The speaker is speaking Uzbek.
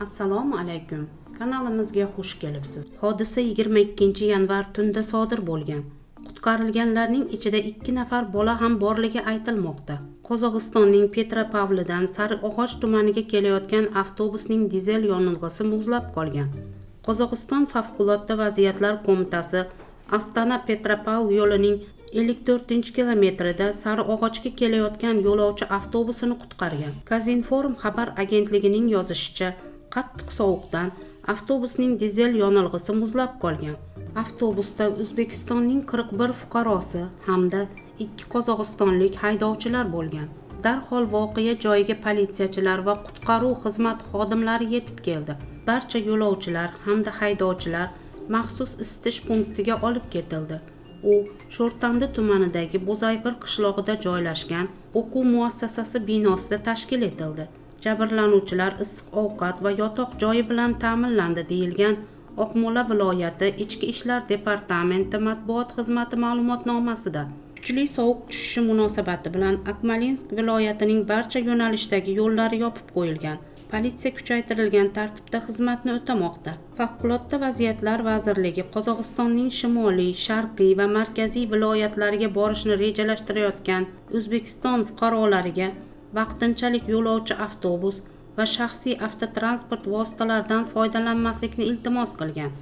assalomu alaykum. Kanalimizga xush kelibsiz. Hodisa 22 yanvar tunda sodir bo'lgan. Qutqarilganlarning ichida 2 nafar bola ham borligi aytilmoqda. Qozog'istonning petropavlidan sariog'och tumaniga kelayotgan avtobusning dizel yonilg'isi muzlab qolgan. Qozog'iston favqulodda vaziyatlar qo'mitasi astana petropavl yo'lining 54 kilometrida sariog'ochga kelayotgan yo'lovchi avtobusini qutqargan. Kazinform xabar agentligining yozishicha qattiq sovuqdan avtobusning dizel yonilg'isi muzlab qolgan. Avtobusda o'zbekistonning 41 fuqarosi hamda ikki qozog'istonlik haydovchilar bo'lgan. Darhol voqea joyiga politsiyachilar va qutqaruv xizmati xodimlari yetib keldi. Barcha yo'lovchilar hamda haydovchilar maxsus isitish punktiga olib ketildi. U sho'rtandi tumanidagi bo'zayg'ir qishlog'ida joylashgan o'quv muassasasi binosida tashkil etildi. Jabrlanuvchilar issiq ovqat va yotoq joyi bilan ta'minlandi deyilgan oqmo'la viloyati ichki ishlar departamenti matbuot xizmati ma'lumotnomasida kuchli sovuq tushishi munosabati bilan akmalinsk viloyatining barcha yo'nalishdagi yo'llari yopib qo'yilgan. Politsiya kuchaytirilgan tartibda xizmatni o'tamoqda. Favqulodda vaziyatlar vazirligi qozog'istonning shimoliy sharqiy va markaziy viloyatlariga borishni rejalashtirayotgan o'zbekiston fuqarolariga vaqtinchalik yo'lovchi avtobus va shaxsiy avtotransport vositalaridan foydalanmaslikni iltimos qilgan.